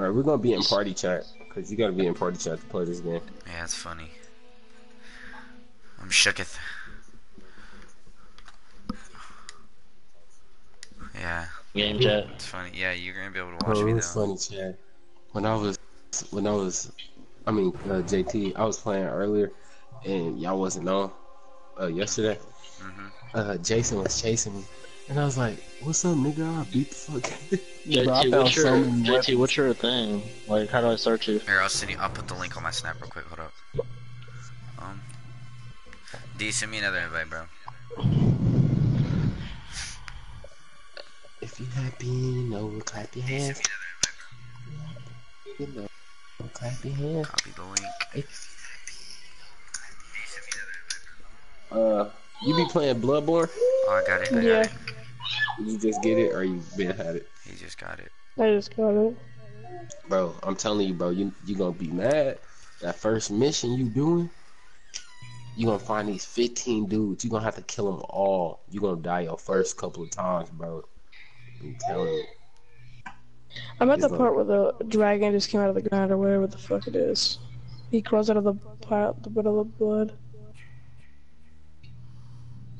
All right, we're gonna be in party chat because you gotta be in party chat to play this game. Yeah, it's funny. I'm shooketh. Yeah, Game chat. it's funny. Yeah, you're gonna be able to watch Bro, me it though. was funny, Chad. When I was, when I was, I mean, uh, JT, I was playing earlier, and y'all wasn't on uh, yesterday. hmm Uh, Jason was chasing me, and I was like, "What's up, nigga? I beat the fuck." Bro, I JT, what's your, so JT, weapons. what's your thing? Like, how do I search you? Here, I'll send you. I'll put the link on my snap real quick. Hold up. Um, D, send me another invite, bro. If you happy, you know, clap your hands. You know, clap your hands. Copy the link. If Uh, you be playing Bloodborne? Oh, I got it. I got Yeah. it. Did you just get it, or you been had it? He just got it. I just got it. Bro, I'm telling you, bro, you you gonna be mad. That first mission you doing, you gonna find these 15 dudes. You gonna have to kill them all. You gonna die your first couple of times, bro. I'm telling you. I'm at the He's part where the dragon just came out of the ground or whatever the fuck it is. He crawls out of the pile, the bit of the blood.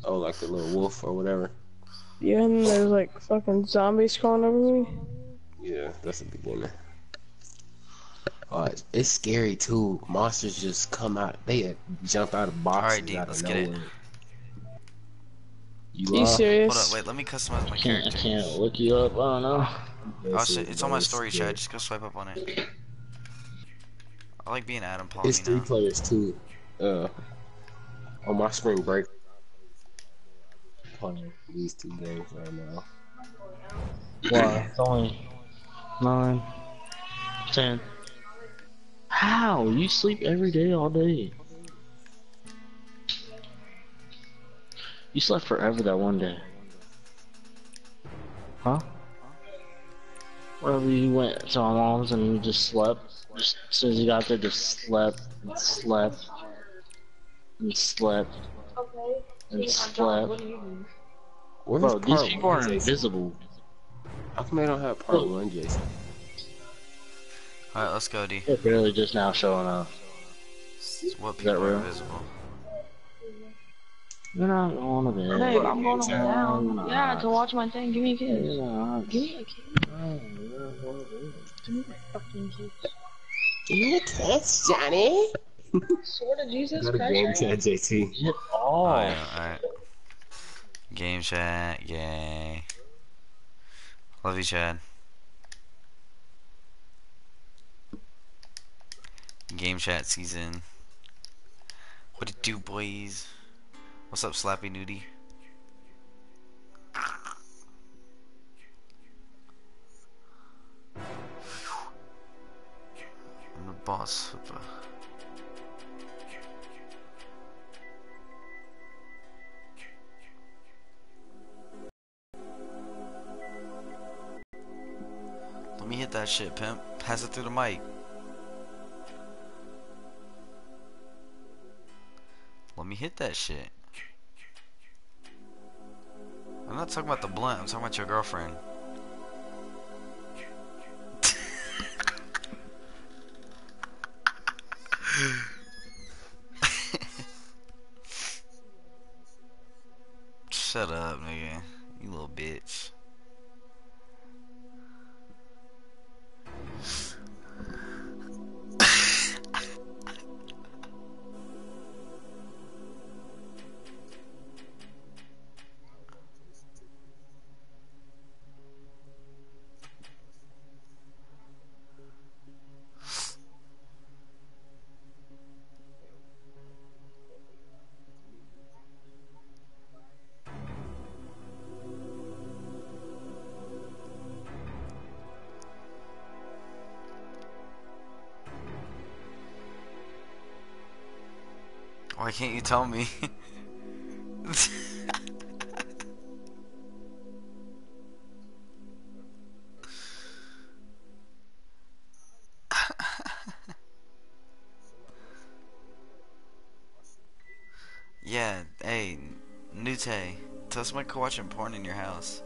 Oh, like the little wolf or whatever. Yeah, and there's like fucking zombies crawling over me. Yeah, that's the beginning. Uh, it's scary too. Monsters just come out. They jump out of boxes Alright, D, out let's of get it. You, Are you are? serious? Hold up, wait. Let me customize my I can't, I character. can't look you up. I don't know. Oh, shit, it's on my story chat. Just go swipe up on it. I like being Adam Paul. It's three know? players too. Uh, on my spring break, playing these two games right now. Wow, it's only nine, ten. How? You sleep every day, all day. You slept forever that one day. Huh? Wherever you went to my mom's and you just slept. Just as soon as you got there, just slept and slept and slept and slept. Where's Bro, these people one, are Jason? invisible. How come they don't have part one, oh. Jason? Alright, let's go, D. They're barely just now showing up. What that people are invisible? You're not going to bed. Babe, I'm going Yeah. down. Yeah, to watch my thing. Give me a kiss. Give me a kiss. No, you're not going to bed. Give me a fucking kiss. Give me a kiss, Johnny. Sword of Jesus Got a game Christ. chat, JT. Get Oh, off. yeah, alright. Game chat, yay. Love you, Chad. Game chat season. What it do, boys? What's up, Slappy Nudie? I'm the boss of me hit that shit, pimp. Pass it through the mic. Let me hit that shit. I'm not talking about the blunt, I'm talking about your girlfriend. Shut up, nigga. Why can't you tell me? yeah, hey, Nute, tell somebody to watching porn in your house.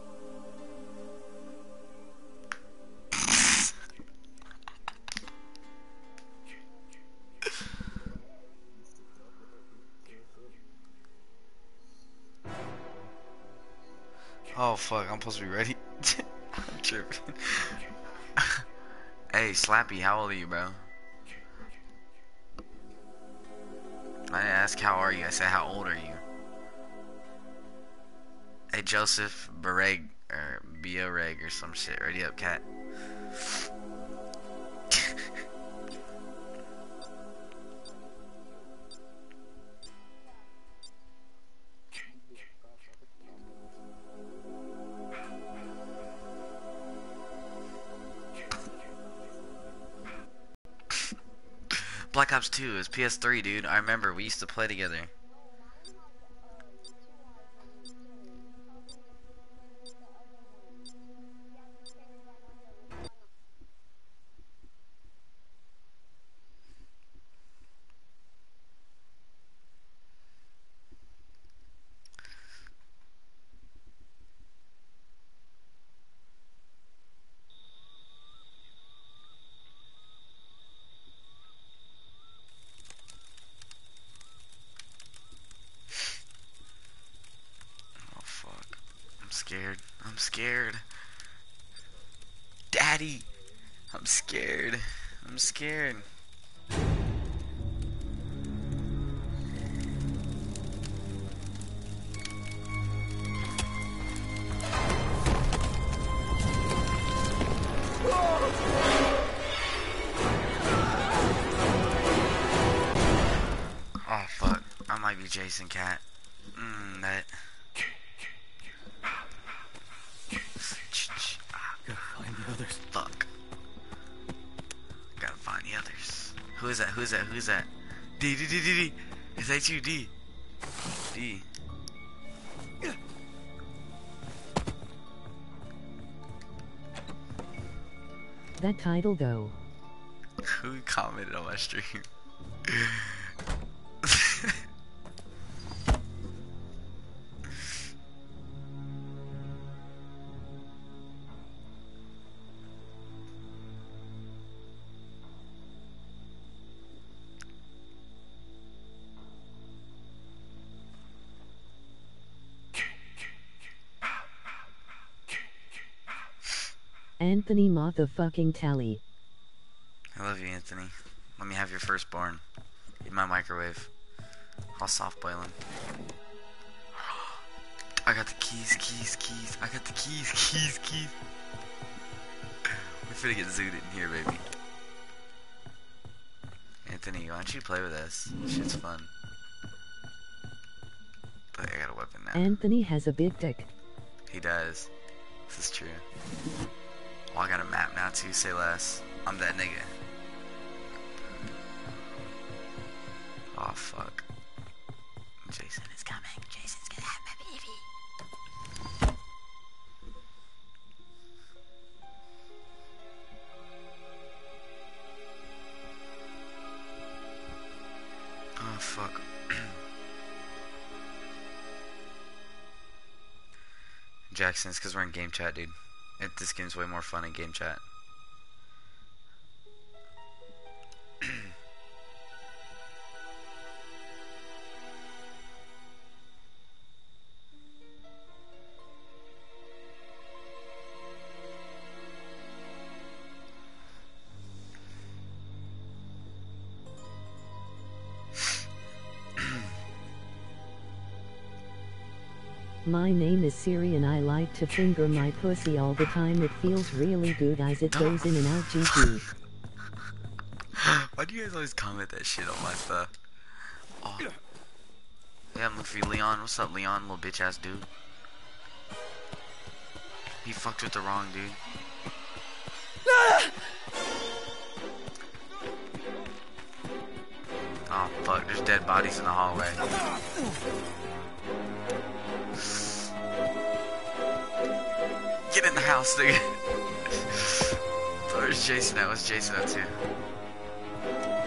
Fuck, I'm supposed to be ready. I'm tripping. hey, Slappy, how old are you, bro? I didn't ask how are you, I said how old are you? Hey, Joseph Bareg, or Bioreg, or some shit. Ready up, cat. 2 is PS3, dude. I remember we used to play together. Oh fuck. I'm scared. I'm scared. Daddy! I'm scared. I'm scared. You, D? D. That title though. Who commented on my stream? Anthony motherfucking Tally. I love you, Anthony. Let me have your firstborn in my microwave. I'll soft boil him. I got the keys, keys, keys. I got the keys, keys, keys. We're finna get zooted in here, baby. Anthony, why don't you play with us? Shit's fun. But I got a weapon now. Anthony has a big dick. He does. This is true. Oh, I got a map now too. Say less. I'm that nigga. Oh fuck. Jason is coming. Jason's gonna have my baby. Oh fuck. Jackson, it's because we're in game chat, dude. It, this game's way more fun in game chat. My name is Siri and I like to finger my pussy all the time. It feels really good as it goes in and out. GG. Why do you guys always comment that shit on my stuff? Oh. Yeah, I'm looking for Leon. What's up, Leon? Little bitch ass dude. He fucked with the wrong dude. Oh fuck, there's dead bodies in the hallway. Get in the house, nigga. Where's Jason at? What's Jason up to?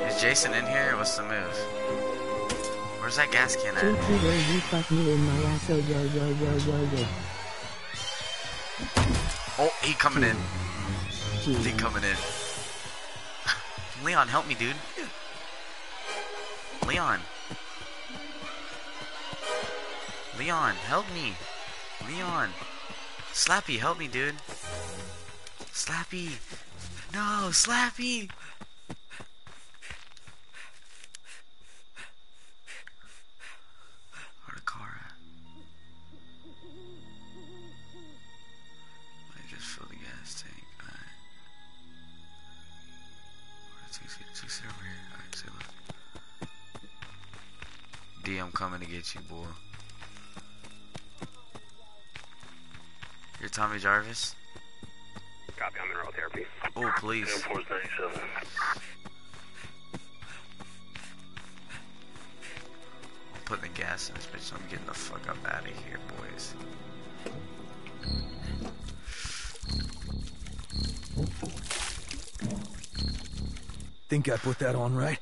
Is Jason in here? Or what's the move? Where's that gas can at? You fuck me in my ass. Oh yo yo yo yo yo. Oh, he coming in. He coming in. Leon, help me, dude. Leon. Leon, help me. Leon. Slappy, help me, dude. Slappy. No, Slappy. Where the car at? Me just fill the gas tank. Alright. Where the two seat over here. Alright, say left. D, I'm coming to get you, boy. You're Tommy Jarvis? Copy, I'm in route therapy. Oh, please. I'm putting the gas in this bitch, so I'm getting the fuck up out of here, boys. Think I put that on right?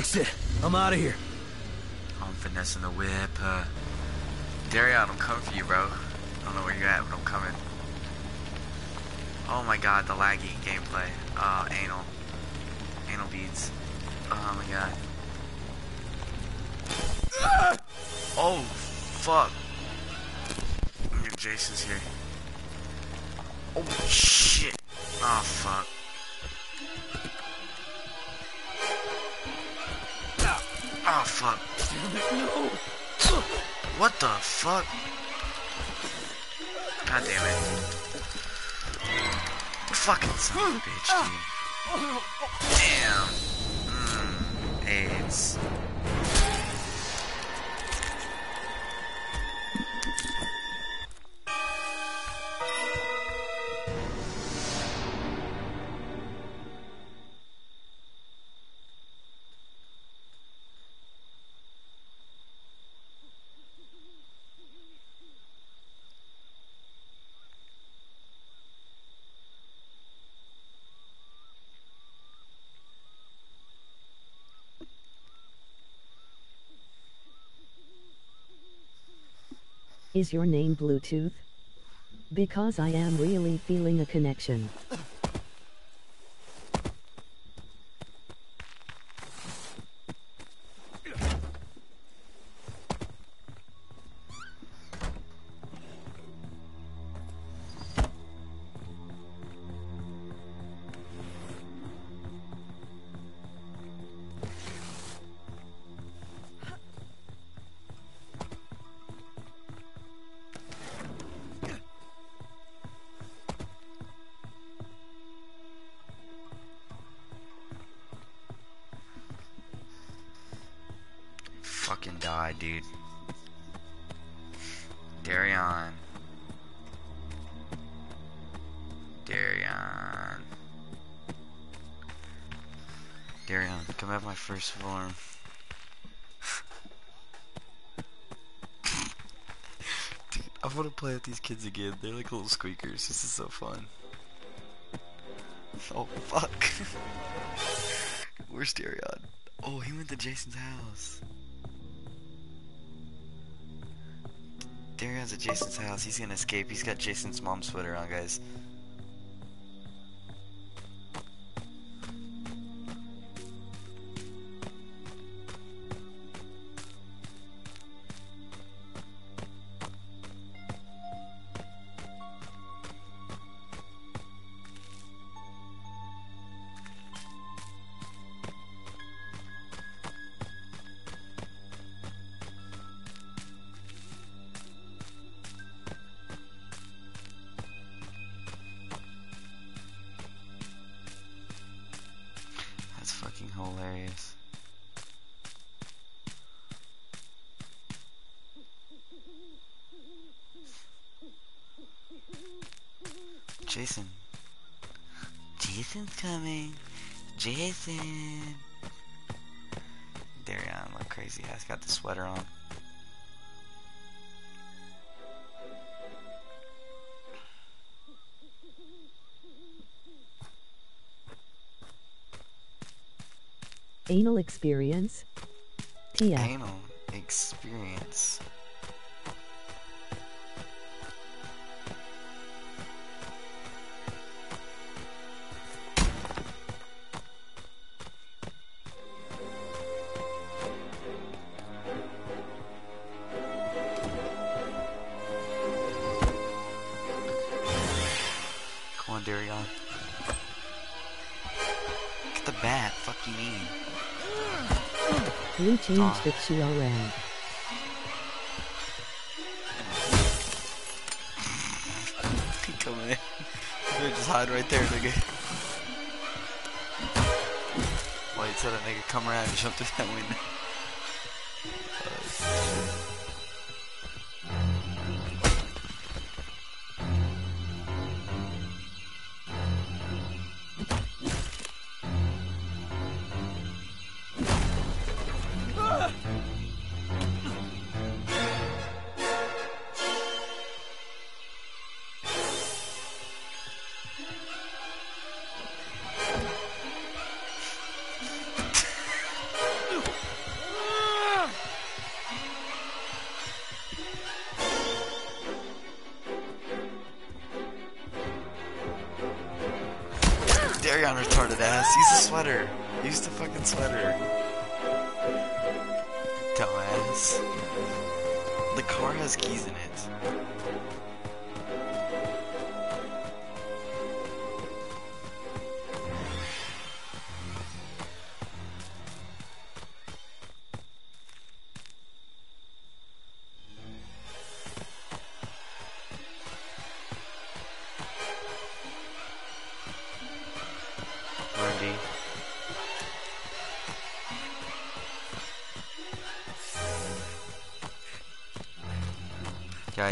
Fixed it. I'm out of here. I'm finessing the whip. Uh, Darion, I'm coming for you, bro. I don't know where you're at, but I'm coming. Oh my god, the laggy gameplay. Uh, anal. Anal beads. Oh my god. Oh, fuck. Jason's here. Oh, shit. Oh, fuck. Oh, fuck. What the fuck? God damn it. Fucking son of a bitch, dude. Damn. Mm, AIDS. Is your name Bluetooth? Because I am really feeling a connection. Fucking die, dude. Darion. Darion. Darion, come have my first form. Dude, I want to play with these kids again. They're like little squeakers. This is so fun. Oh, fuck. Where's Darion? Oh, he went to Jason's house. Darion's at Jason's house. He's gonna escape. He's got Jason's mom's sweater on, guys. Darion look crazy ass got the sweater on. Anal experience? TF. Anal experience. Bat. Fuck you mean? We changed Ah. it to a red. Come in. Dude, just hide right there, nigga. Wait till that nigga come around and jump through that window. Darion retarded ass. Use the sweater. Use the fucking sweater. Dumbass. The car has keys in it.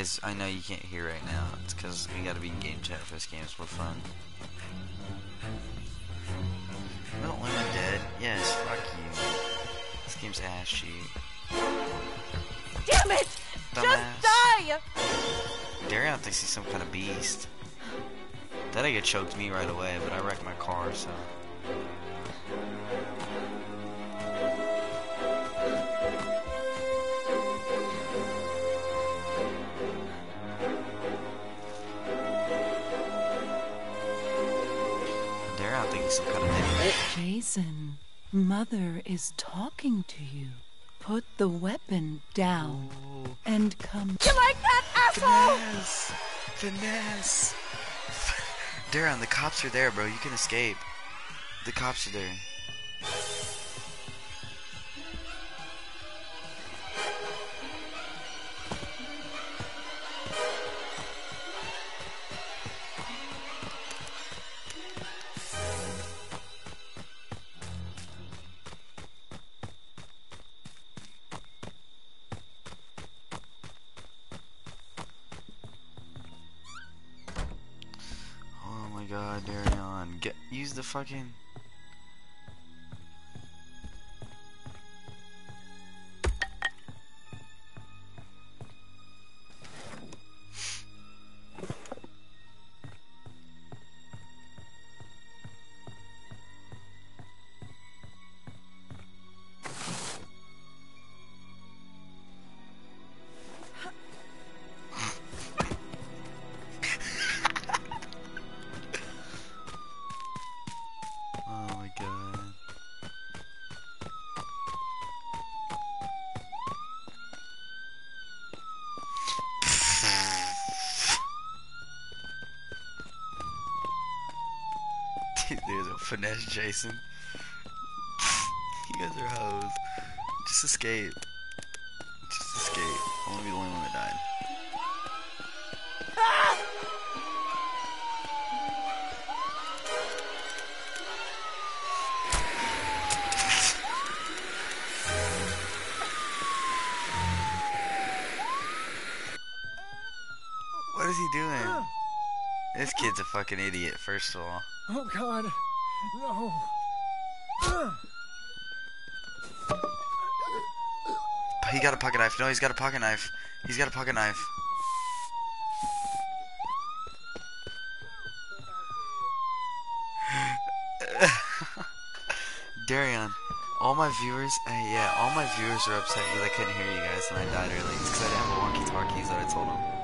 Guys, I know you can't hear right now. It's because we gotta be in game chat for this game. It's more fun. Middle Lemon dead? Yes, fuck you. This game's ass cheap. Damn it! Dumbass. Just die! Darion thinks he's some kind of beast. That nigga choked me right away, but I wrecked my car, so. Darion some kind of dick. Jason, Mother is talking to you. Put the weapon down oh. and come. You like that, asshole? Finesse! Finesse! Darren, the cops are there, bro. You can escape. The cops are there. Fucking There's a finesse Jason. you guys are hoes. Just escape. Just escape. I want to be the only one kid's a fucking idiot, first of all. Oh god. No. He got a pocket knife. No, he's got a pocket knife. He's got a pocket knife. Darion, all my viewers, uh, yeah, all my viewers are upset because I couldn't hear you guys and I died early. It's because I didn't have a walkie-talkies that I told them.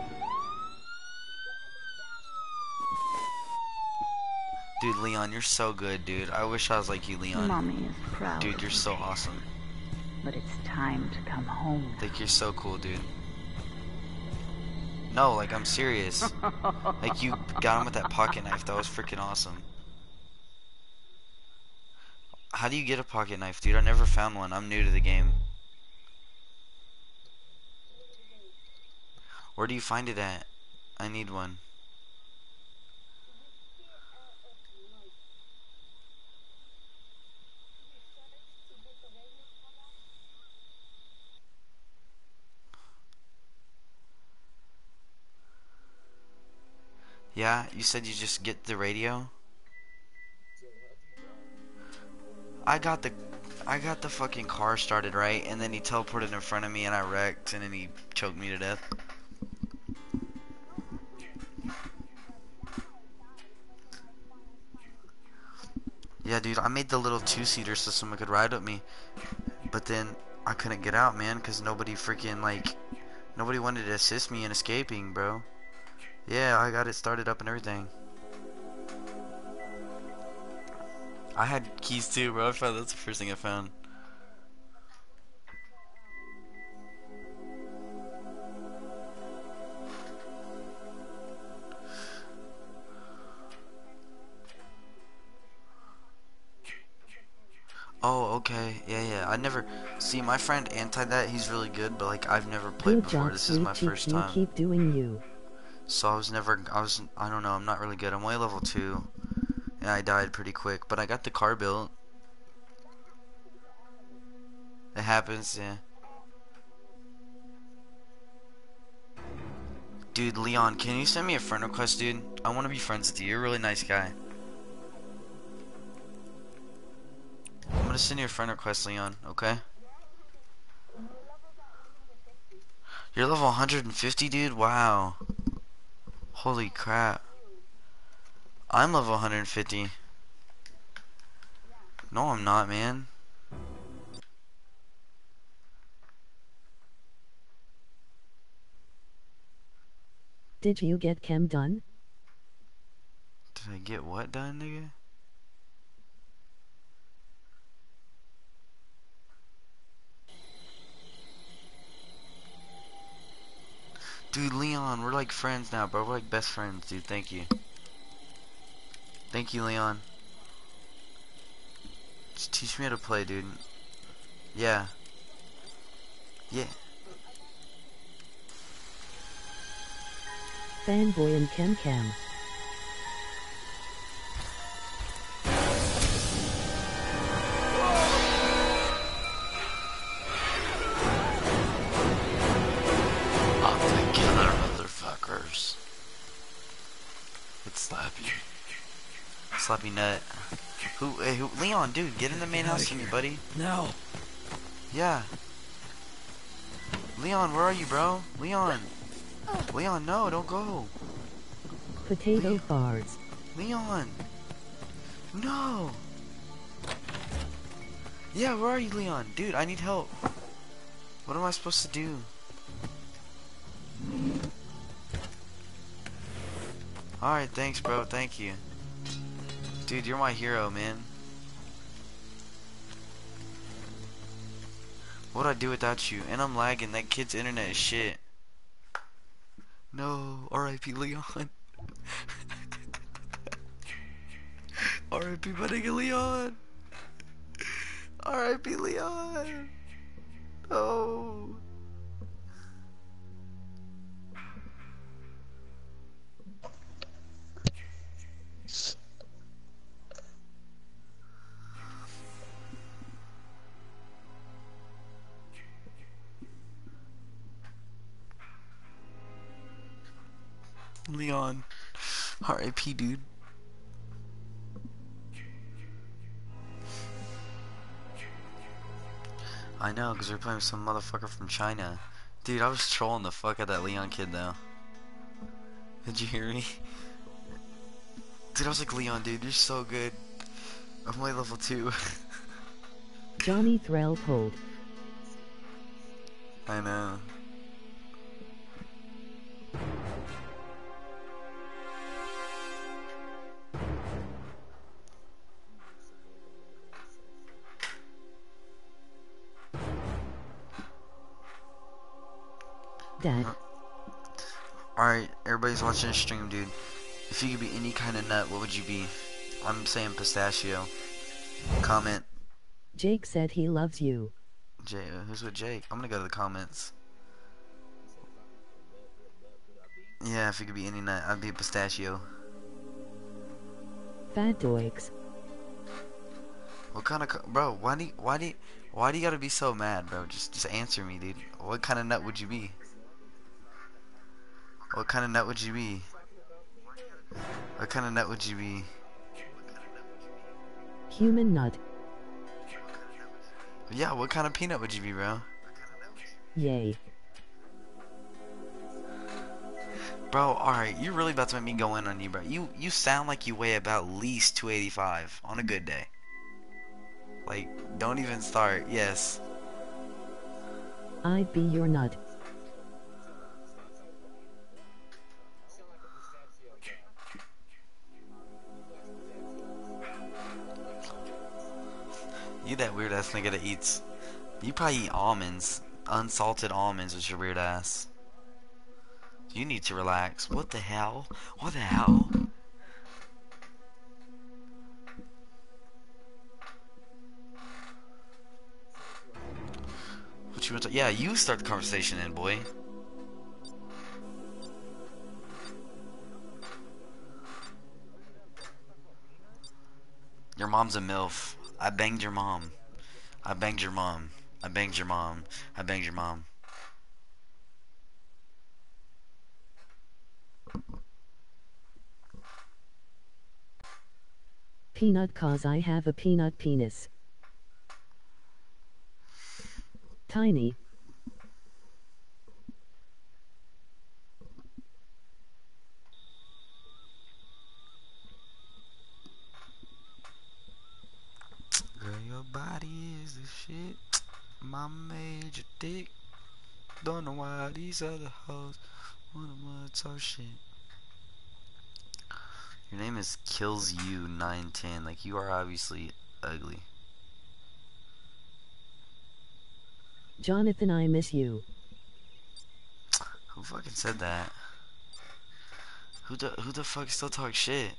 Dude, Leon, you're so good, dude. I wish I was like you, Leon. Mommy is proud. Dude, you're so awesome. But it's time to come home. Like you're so cool, dude. No, like I'm serious. like you got him with that pocket knife. That was freaking awesome. How do you get a pocket knife, dude? I never found one. I'm new to the game. Where do you find it at? I need one. Yeah, you said you just get the radio? I got the I got the fucking car started right and then he teleported in front of me and I wrecked and then he choked me to death. Yeah, dude, I made the little two-seater so someone could ride with me. But then I couldn't get out, man, cuz nobody freaking like nobody wanted to assist me in escaping, bro. Yeah, I got it started up and everything. I had keys too, bro. I found that's the first thing I found. Oh, okay. Yeah, yeah. I never see my friend anti that. He's really good, but like I've never played Good before. job, This is my first cheek. You time. keep doing you. So I was never, I was, I don't know, I'm not really good. I'm way level 2. And I died pretty quick. But I got the car built. It happens, yeah. Dude, Leon, can you send me a friend request, dude? I want to be friends with you. You're a really nice guy. I'm gonna send you a friend request, Leon, okay? You're level 150, dude? Wow. Holy crap. I'm level 150. No, I'm not, man. Did you get chem done? Did I get what done, nigga? Dude, Leon, we're like friends now, bro. We're like best friends, dude. Thank you. Thank you, Leon. Just teach me how to play, dude. Yeah. Yeah. Fanboy and chem chem. Slappy Nut. Who, hey, who, Leon, dude, get in the main house with me, buddy. No. Yeah. Leon, where are you, bro? Leon. Leon, no, don't go. Potato farts. Leon. No. Yeah, where are you, Leon? Dude, I need help. What am I supposed to do? Alright, thanks, bro. Thank you. Dude, you're my hero, man. What'd I do without you? And I'm lagging. That kid's internet is shit. No, R.I.P. Leon. R.I.P. my nigga Leon. R.I.P. Leon. Oh. Leon. R.I.P. dude. I know, because we're playing with some motherfucker from China. Dude, I was trolling the fuck out of that Leon kid, though. Did you hear me? Dude, I was like, Leon, dude, you're so good. I'm only level 2. Johnny Threlkeld. I know. Dad. Alright, everybody's watching the stream, dude. If you could be any kind of nut, what would you be? I'm saying pistachio. Comment Jake said he loves you. Jay, uh, who's with Jake? I'm gonna go to the comments. Yeah, if it could be any nut, I'd be a pistachio. Fat doiks. What kind of bro? Why do you, why do you, why do you gotta be so mad, bro? Just just answer me, dude. What kind of nut would you be? What kind of nut would you be? What kind of nut would you be? Human nut. Yeah, what kind of peanut would you be, bro? Yay. Bro, alright, you're really about to make me go in on you, bro. You you sound like you weigh about least 285 on a good day. Like, don't even start. Yes. I'd be your nut. You that weird ass nigga that eats. You probably eat almonds. Unsalted almonds with your weird ass. You need to relax. What the hell? What the hell? What you want to? Yeah, you start the conversation, then, boy. Your mom's a milf. I banged your mom. I banged your mom. I banged your mom. I banged your mom. Peanut cause I have a peanut penis. Tiny. Girl, your body is the shit. My major dick. Don't know why these other hoes wanna talk shit. Your name is Kills You 910. Like you are obviously ugly. Jonathan, I miss you. Who fucking said that? Who the who the fuck still talk shit?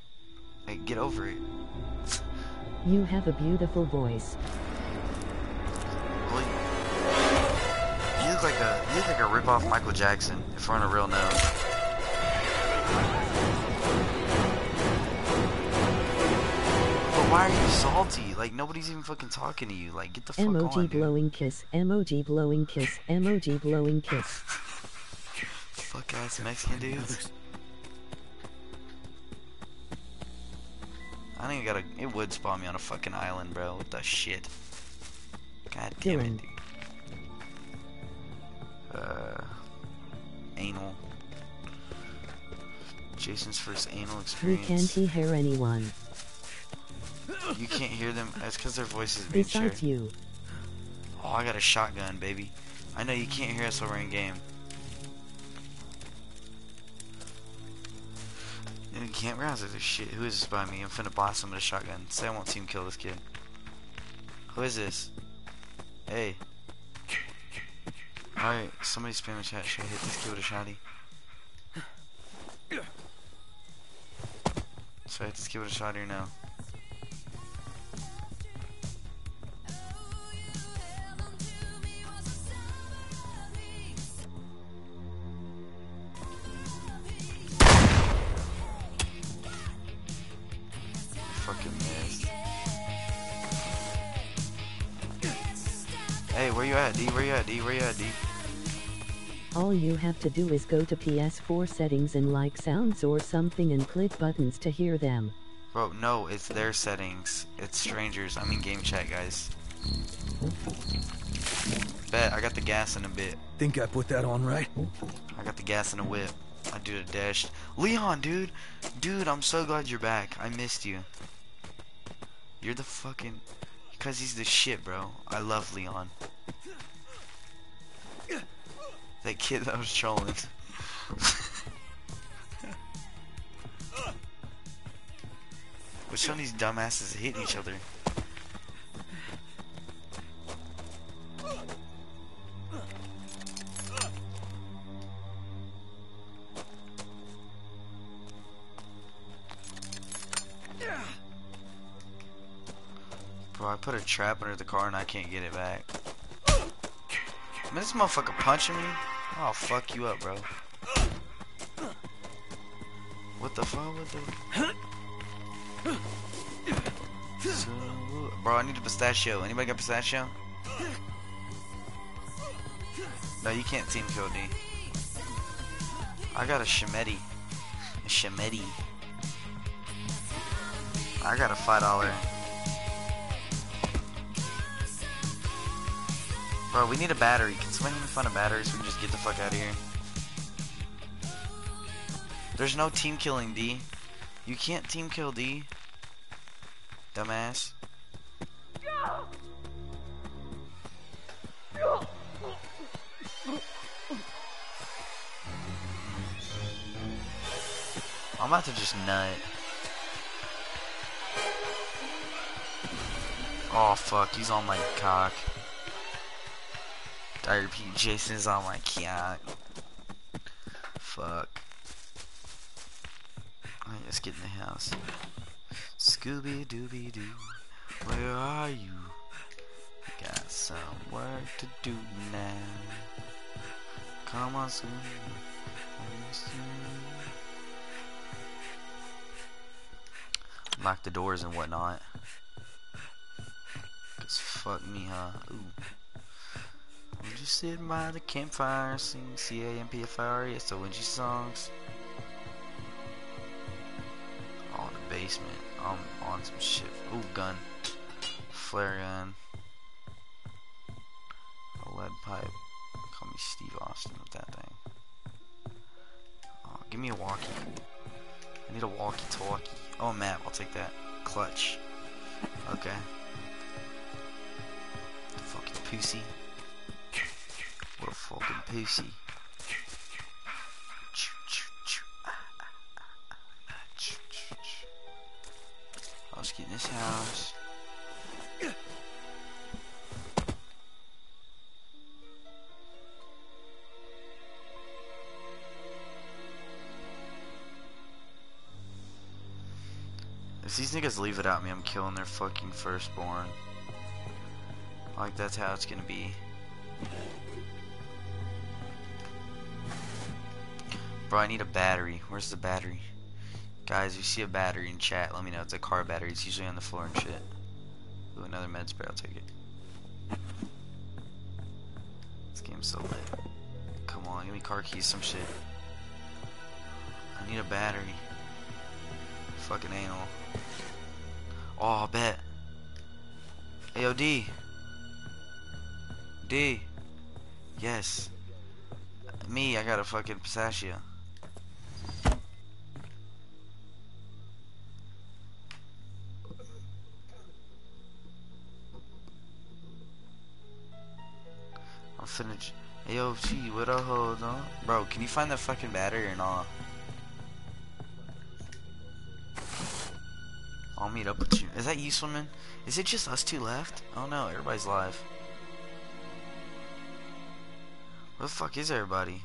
Like get over it. You have a beautiful voice. Well, you look like a you look like a rip off Michael Jackson if we're on a real note. But why are you salty? Like nobody's even fucking talking to you. Like get the fuck Emoji on, dude. blowing kiss. Emoji blowing kiss. Emoji blowing kiss. Fuck ass Mexican dudes. I think I gotta. It would spawn me on a fucking island, bro. What the shit? God damn it, dude. Uh, anal. Jason's first anal experience. experience. can't hear anyone? You can't hear them. That's because their voices Besides you. Oh, I got a shotgun, baby. I know you can't hear us over in game. You can't realize this shit. Who is this by me? I'm finna blast him with a shotgun. Say I won't team kill this kid. Who is this? Hey. Alright, somebody spam a chat. Should I hit this kid with a shotty? Should I hit this kid with a shotty or no? Hey, where you at, D? Where you at, D? Where you at, D? All you have to do is go to PS4 settings and like sounds or something and click buttons to hear them. Bro, no, it's their settings. It's strangers. I'm in game chat, guys. Bet, I got the gas in a bit. Think I put that on right? I got the gas in a whip. I do the dash. Leon, dude! Dude, I'm so glad you're back. I missed you. You're the fucking... Because he's the shit, bro. I love Leon. That kid that was trolling. Which one of these dumbasses hitting each other? Bro, I put a trap under the car and I can't get it back. Man, this motherfucker punching me? I'll fuck you up, bro. What the fuck? with the? So, bro, I need a pistachio. Anybody got pistachio? No, you can't team kill me. I got a Shemetti. A Shemetti. I got a $5. Bro, we need a battery. Can somebody even find a battery so we can just get the fuck out of here? There's no team killing D. You can't team kill D. Dumbass. I'm about to just nut. Oh fuck, he's on my cock. I repeat, Jason's on my cock. Fuck. Let's get in the house. Scooby Dooby Doo, where are you? Got some work to do now. Come on, Scooby. Lock the doors and whatnot. Cause fuck me, huh? Ooh. I'm just sitting by the campfire, sing C-A-M-P-F-I-R-E-S-O-N-G songs. Oh, the basement. I'm on some shit. Ooh, gun. Flare gun. A lead pipe. Call me Steve Austin with that thing. Oh, give me a walkie. I need a walkie-talkie. Oh, map. I'll take that. Clutch. Okay. Fucking pussy. Pussy. Let's get in this house. If these niggas leave it at me, I'm killing their fucking firstborn. Like, that's how it's gonna be. Bro, I need a battery. Where's the battery? Guys, if you see a battery in chat, let me know. It's a car battery. It's usually on the floor and shit. Ooh, another med spray. I'll take it. This game's so lit. Come on, give me car keys, some shit. I need a battery. Fucking anal. Oh, I bet. Ayo, D. D. Yes. Me, I got a fucking pistachio. Finna. yo, G, what up, hold on? Bro, can you find that fucking battery or not? I'll meet up with you. Is that you swimming? Is it just us two left? Oh no, everybody's live. Where the fuck is everybody?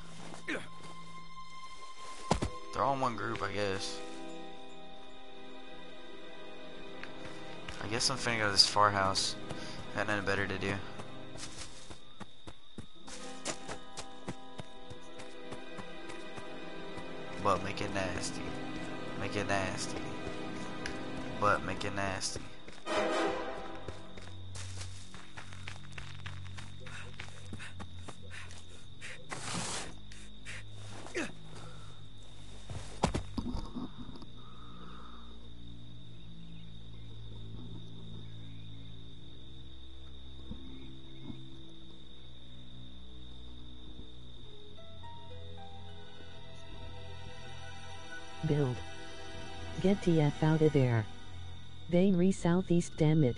They're all in one group, I guess. I guess I'm finna go to this far house. Got nothing better to do. But make it nasty. Make it nasty. But make it nasty. Get the F out of there. They re southeast, damn it.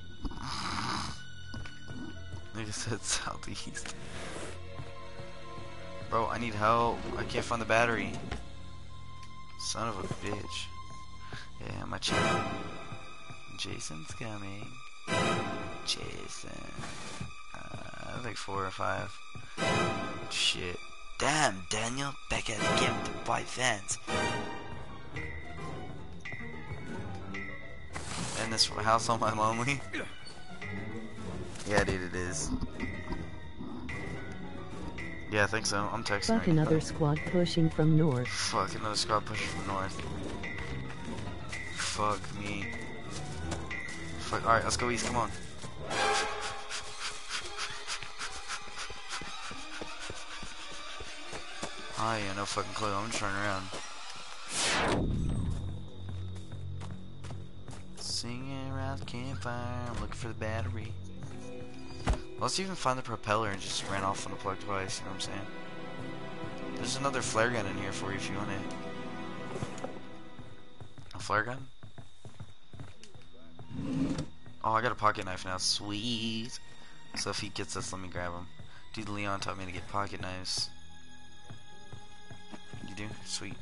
Nigga said southeast. Bro, I need help. I can't find the battery. Son of a bitch. Yeah, my chat. Jason's coming. Jason. Uh, I think four or five. Shit. Damn, Daniel. Back at the white fence. This house on my lonely. Yeah, dude, it is. Yeah, I think so. I'm texting. Fuck right another now. squad pushing from north. Fuck another squad pushing from north. Fuck me. Fuck. All right, let's go east. Come on. I ain't no fucking clue. I'm just running around. The campfire. I'm looking for the battery. Let's even find the propeller and just ran off on the plug twice. You know what I'm saying? There's another flare gun in here for you if you want it. A flare gun? Oh, I got a pocket knife now. Sweet. So if he gets this, let me grab him. Dude, Leon taught me to get pocket knives. You do? Sweet.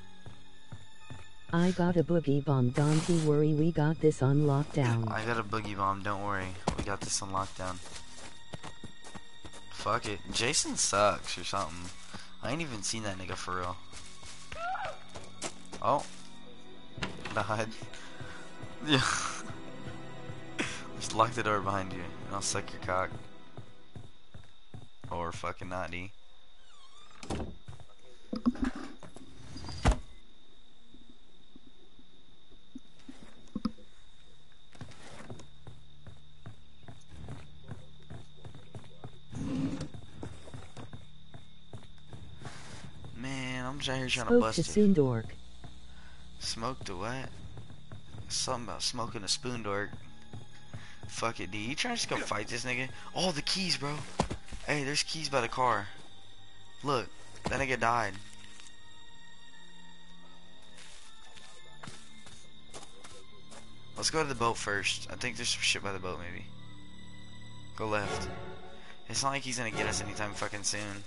I got a boogie bomb. Don't you worry, we got this on lockdown. I got a boogie bomb. Don't worry. We got this on lockdown. Fuck it. Jason sucks or something. I ain't even seen that nigga for real. Oh. Died. Yeah. Just lock the door behind you and I'll suck your cock. Or fucking not. Man, I'm just out here trying to Spoke bust to it. Sindork. Smoked a what? Something about smoking a spoon dork. Fuck it, D. You trying to just go fight this nigga? Oh, the keys, bro. Hey, there's keys by the car. Look, that nigga died. Let's go to the boat first. I think there's some shit by the boat, maybe. Go left. It's not like he's gonna get us anytime fucking soon.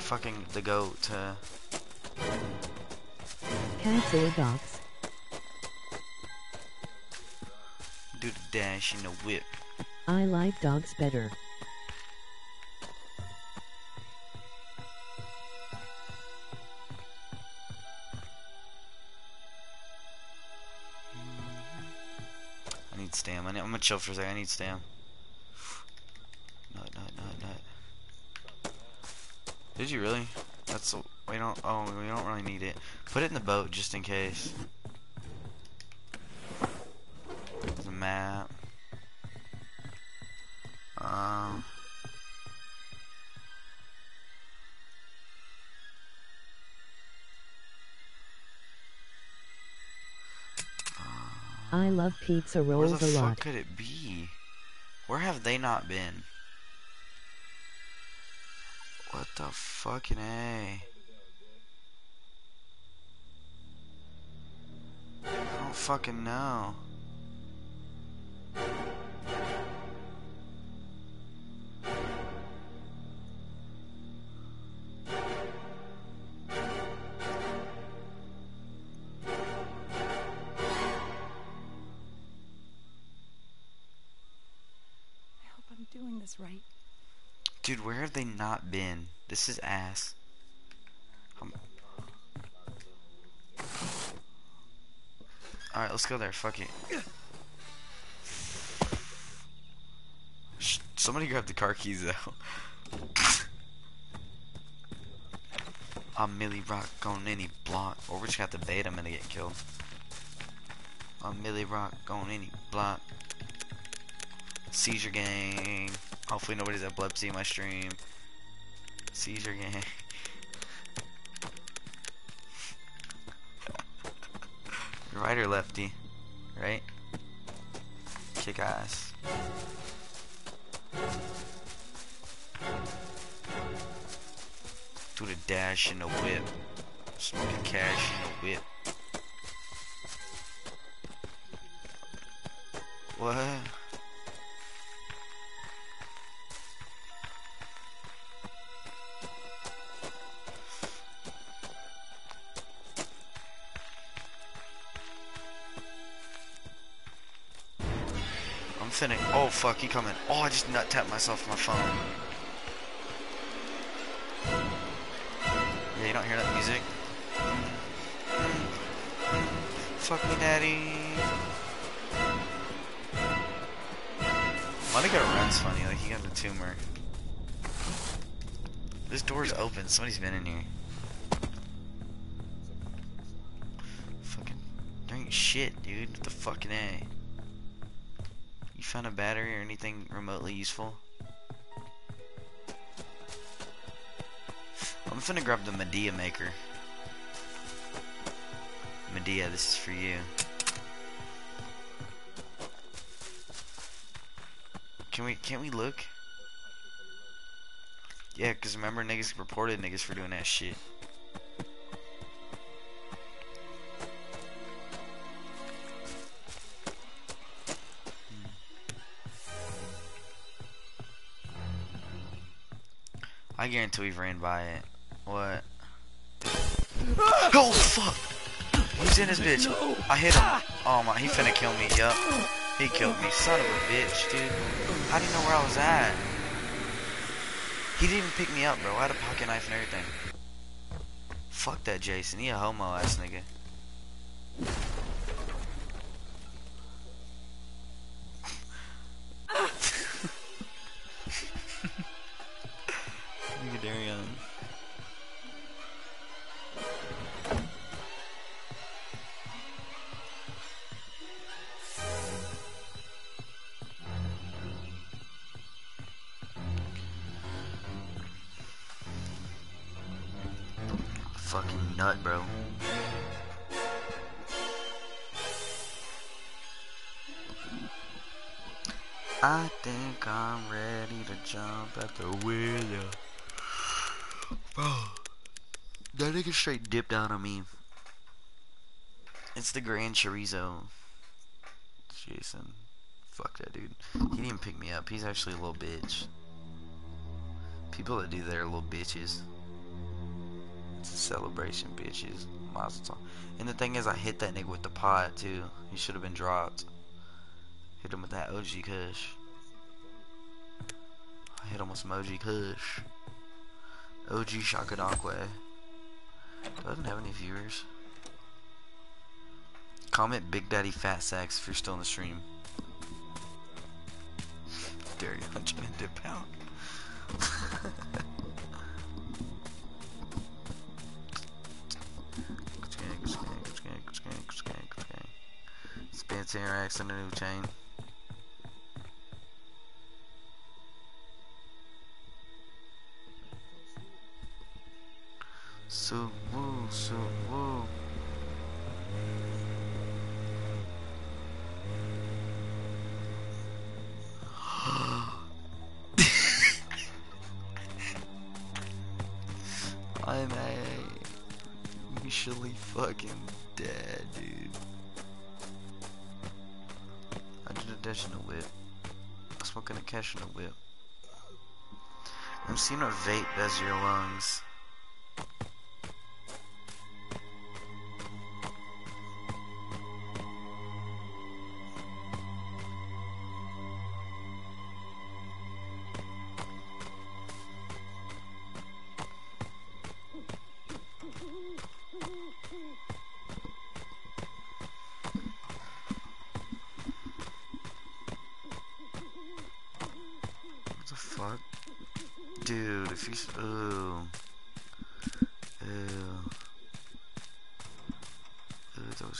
We're fucking the goat to Cats or dogs? do the dash in the whip. I like dogs better. I need stam. I I'm gonna chill for a second. I need stam. Nut, nut, nut, nut. Did you really? That's a, we don't. Oh, we don't really need it. Put it in the boat just in case. The map. Um. I love pizza rolls Where the a fuck lot. could it be? Where have they not been? What the fucking A? I don't fucking know. I hope I'm doing this right. Dude, where have they not been? This is ass. Alright, let's go there. Fuck it. Somebody grab the car keys though. I'm Millie Rock on any block. Or we just got the bait, I'm gonna get killed. I'm Millie Rock on any block. Seizure gang. Hopefully nobody's epilepsy in my stream. Seizure gang. right or lefty? Right? Kick ass. Do the dash in the whip. Smoking cash in the whip. What? Oh fuck, he coming. Oh, I just nut tapped myself on my phone. Yeah, you don't hear that music? Fuck me, daddy. My nigga runs funny, like he got a tumor. This door's open. Somebody's been in here. Fucking, ain't shit, dude. What the fucking a? Found a battery or anything remotely useful? I'm finna grab the Medea maker. Medea, this is for you. Can we, can't we look? Yeah, cause remember niggas reported niggas for doing that shit. Guarantee we've ran by it. What? Oh fuck! He's in his bitch. I hit him. Oh my, he finna kill me. Yup. He killed me. Son of a bitch, dude. How do you know where I was at? He didn't even pick me up, bro. I had a pocket knife and everything. Fuck that Jason. He a homo ass nigga. Jump at the window. Bro, that nigga straight dipped out on me. It's the Grand Chorizo. Jason. Fuck that dude. He didn't pick me up. He's actually a little bitch. People that do that are little bitches. It's a celebration, bitches. Mazel. And the thing is, I hit that nigga with the pot, too. He should have been dropped. Hit him with that OG Kush. I hit him with some OG Kush. OG Shakadakwe. Doesn't have any viewers. Comment Big Daddy Fat Sacks if you're still in the stream. Dare you hunch and dip out. Spence interacts on a new chain. So woo, so woo. I'm a usually fucking dead, dude. I did a dash in a whip. I'm smoking a cash in a whip. I'm seeing a vape as your lungs.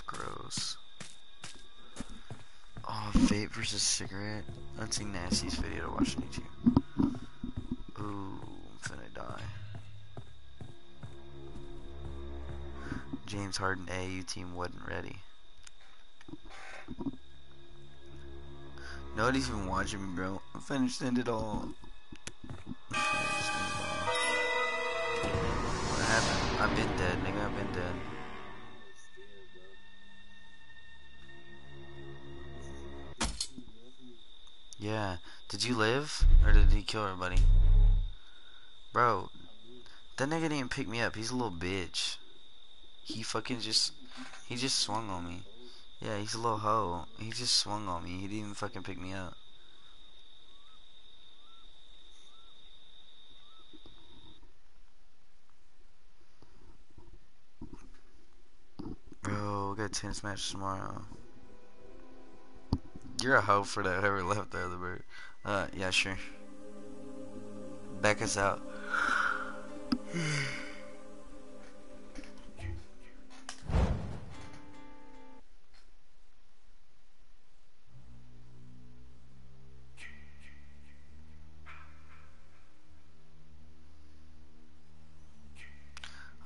Was gross. Oh, vape versus cigarette? That's a nasty's video to watch on YouTube. Ooh, I'm finna die. James Harden AU team wasn't ready. Nobody's even watching me, bro. I finished it all. What happened? I've been dead, nigga. I've been dead. Did you live? Or did he kill everybody? Bro, that nigga didn't even pick me up. He's a little bitch. He fucking just... He just swung on me. Yeah, he's a little hoe. He just swung on me. He didn't even fucking pick me up. Bro, we got a tennis match tomorrow. You're a hoe for that. Whoever left the other bird. Uh, yeah, sure. Becca's out.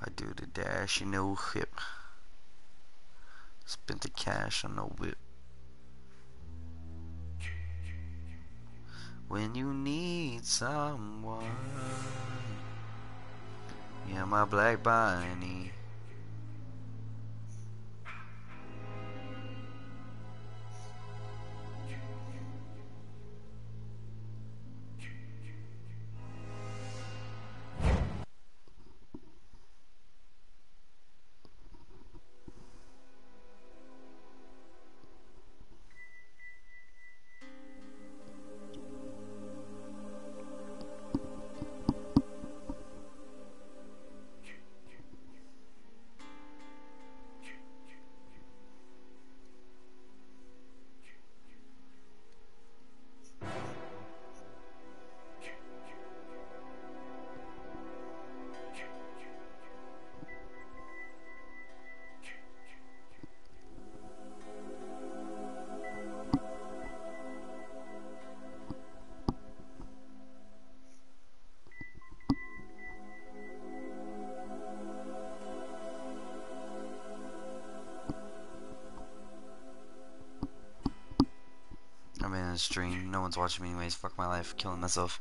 I do the dash, you know, hip. Spent the cash on the whip. When you need someone, yeah, my black bunny. Watching me anyways. Fuck my life. Killing myself.